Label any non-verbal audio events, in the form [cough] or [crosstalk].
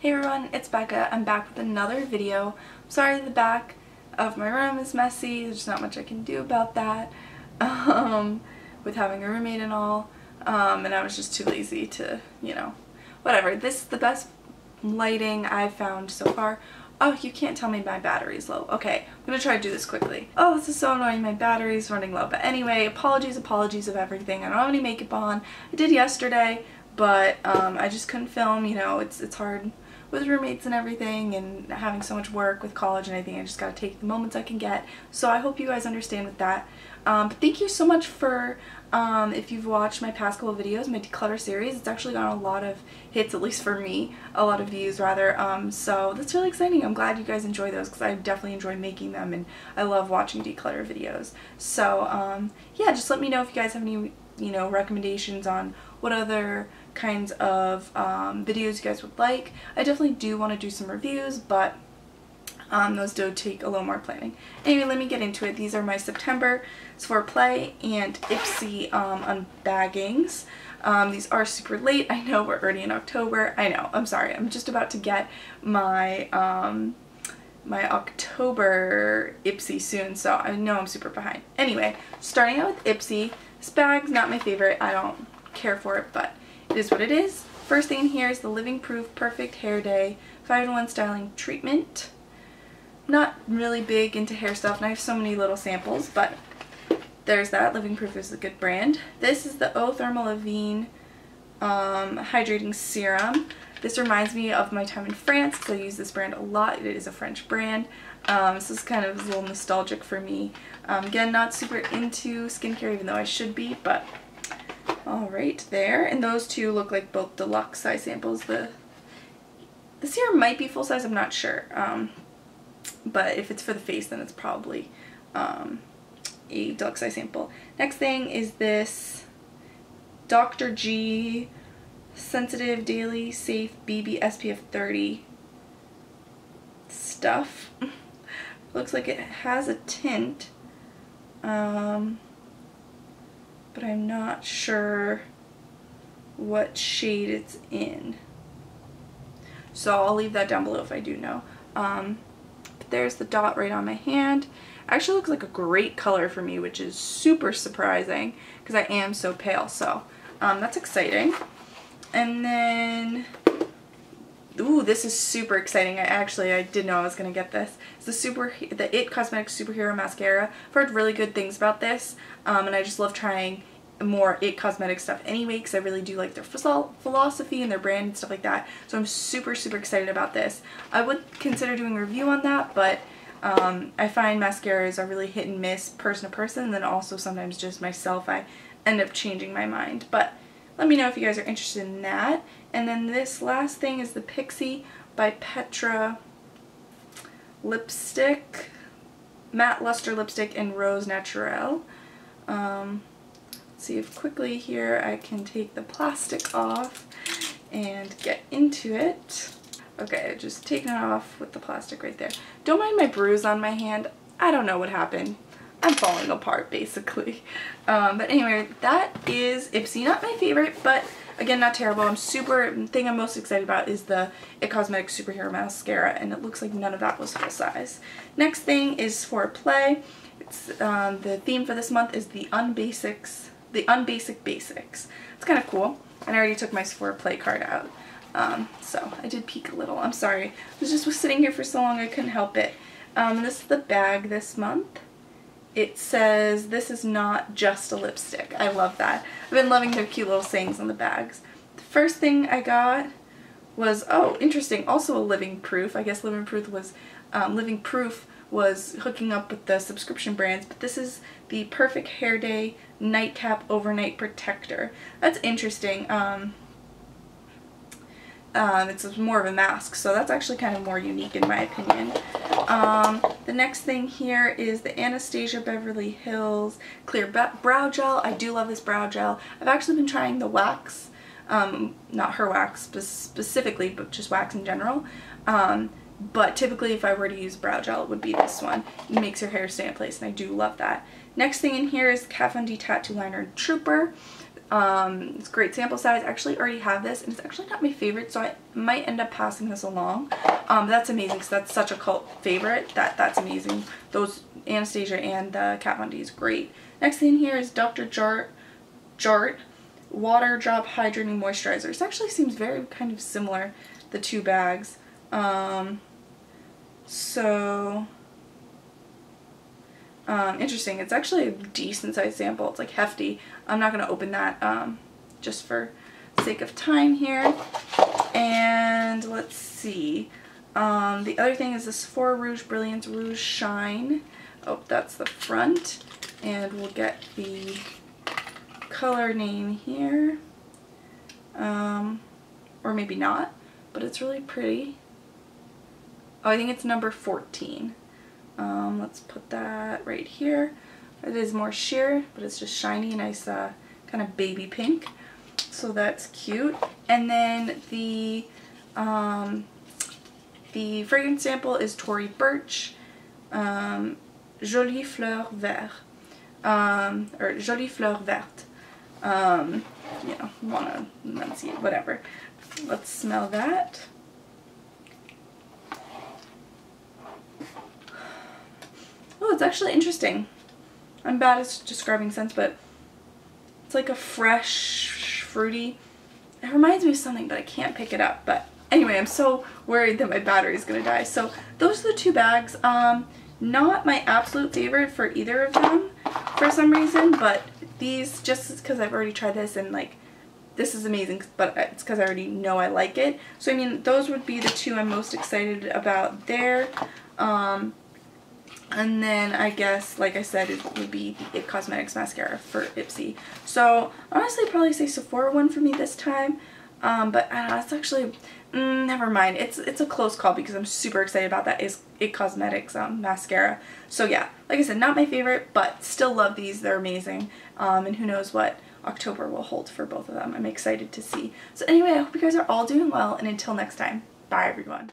Hey everyone, it's Becca. I'm back with another video. I'm sorry the back of my room is messy. There's not much I can do about that [laughs] um, with having a roommate and all. Um, and I was just too lazy to, you know, whatever. This is the best lighting I've found so far. Oh, you can't tell me my battery's low. Okay, I'm gonna try to do this quickly. Oh, this is so annoying. My battery's running low. But anyway, apologies, apologies of everything. I don't have any makeup on. I did yesterday, but um, I just couldn't film. You know, it's it's hard with roommates and everything and having so much work with college and everything. I just gotta take the moments I can get. So I hope you guys understand with that. Um, but thank you so much for, um, if you've watched my past couple videos, my declutter series, it's actually gotten a lot of hits, at least for me, a lot of views rather. Um, so that's really exciting. I'm glad you guys enjoy those because I definitely enjoy making them and I love watching declutter videos. So um, yeah, just let me know if you guys have any, you know, recommendations on what other kinds of um, videos you guys would like. I definitely do want to do some reviews, but um, those do take a little more planning. Anyway, let me get into it. These are my September Sephora Play and Ipsy um, unbaggings. Um, these are super late. I know we're already in October. I know. I'm sorry. I'm just about to get my um, my October Ipsy soon, so I know I'm super behind. Anyway, starting out with Ipsy. This bag's not my favorite. I don't care for it, but it is what it is. First thing here is the Living Proof Perfect Hair Day 5-in-1 Styling Treatment. Not really big into hair stuff, and I have so many little samples, but there's that. Living Proof is a good brand. This is the Eau Thermale um, Hydrating Serum. This reminds me of my time in France because I use this brand a lot. It is a French brand. Um, this is kind of a little nostalgic for me. Um, again, not super into skincare even though I should be, but all right there. And those two look like both deluxe size samples. The This here might be full size, I'm not sure. Um, but if it's for the face, then it's probably um, a deluxe size sample. Next thing is this Dr. G Sensitive Daily Safe BB SPF 30 stuff. [laughs] Looks like it has a tint. Um, but I'm not sure what shade it's in. So I'll leave that down below if I do know. Um, there's the dot right on my hand. Actually looks like a great color for me, which is super surprising because I am so pale. So um, that's exciting. And then, this is super exciting. I actually, I didn't know I was going to get this. It's the super, the IT Cosmetics Superhero Mascara. I've heard really good things about this, um, and I just love trying more IT Cosmetics stuff anyway because I really do like their philosophy and their brand and stuff like that. So I'm super, super excited about this. I would consider doing a review on that, but um, I find mascaras are really hit and miss person to person and then also sometimes just myself I end up changing my mind. But let me know if you guys are interested in that. And then this last thing is the Pixi by Petra lipstick, matte luster lipstick in Rose Naturel. Um, see if quickly here I can take the plastic off and get into it. Okay, just taking it off with the plastic right there. Don't mind my bruise on my hand. I don't know what happened. I'm falling apart basically. Um, but anyway, that is Ipsy. Not my favorite, but again, not terrible. I'm super, thing I'm most excited about is the IT Cosmetics Superhero Mascara, and it looks like none of that was full size. Next thing is for Play. It's, um, the theme for this month is the Unbasics, the Unbasic Basics. It's kind of cool. And I already took my Sephora Play card out. Um, so I did peek a little. I'm sorry. I was just was sitting here for so long I couldn't help it. Um, this is the bag this month. It says, this is not just a lipstick. I love that. I've been loving their cute little sayings on the bags. The first thing I got was, oh, interesting, also a Living Proof. I guess Living Proof was, um, Living Proof was hooking up with the subscription brands, but this is the Perfect Hair Day Nightcap Overnight Protector. That's interesting. Um, um, it's more of a mask, so that's actually kind of more unique in my opinion. Um, the next thing here is the Anastasia Beverly Hills Clear Brow Gel. I do love this brow gel. I've actually been trying the wax, um, not her wax spe specifically, but just wax in general. Um, but typically if I were to use brow gel, it would be this one. It makes your hair stay in place, and I do love that. Next thing in here is Kat Von D Tattoo Liner Trooper. Um, it's great sample size. I actually already have this and it's actually not my favorite so I might end up passing this along. Um, that's amazing because that's such a cult favorite. That That's amazing. Those Anastasia and the Kat Von D is great. Next thing here is Dr. Jart, Jart Water Drop Hydrating Moisturizer. This actually seems very kind of similar, the two bags. Um, so um, interesting. It's actually a decent sized sample. It's like hefty. I'm not going to open that um, just for sake of time here. And let's see. Um, the other thing is this Sephora Rouge Brilliance Rouge Shine. Oh, that's the front. And we'll get the color name here. Um, or maybe not, but it's really pretty. Oh, I think it's number 14. Um, let's put that right here. It is more sheer, but it's just shiny, nice uh, kind of baby pink. So that's cute. And then the um, the fragrance sample is Tory Burch, um, Jolie Fleur Vert, um, or Jolie Fleur Verte. Um, you know, want to enunciate, whatever. Let's smell that. It's actually interesting. I'm bad at describing scents, but it's like a fresh, fruity. It reminds me of something, but I can't pick it up. But anyway, I'm so worried that my battery is going to die. So those are the two bags. Um, not my absolute favorite for either of them for some reason, but these, just because I've already tried this and like, this is amazing, but it's because I already know I like it. So I mean, those would be the two I'm most excited about there. Um, and then I guess, like I said, it would be the It Cosmetics mascara for Ipsy. So honestly, probably say Sephora one for me this time. Um, but I don't know, it's actually, mm, never mind. It's it's a close call because I'm super excited about that is It Cosmetics um, mascara. So yeah, like I said, not my favorite, but still love these. They're amazing. Um, and who knows what October will hold for both of them. I'm excited to see. So anyway, I hope you guys are all doing well, and until next time, bye everyone.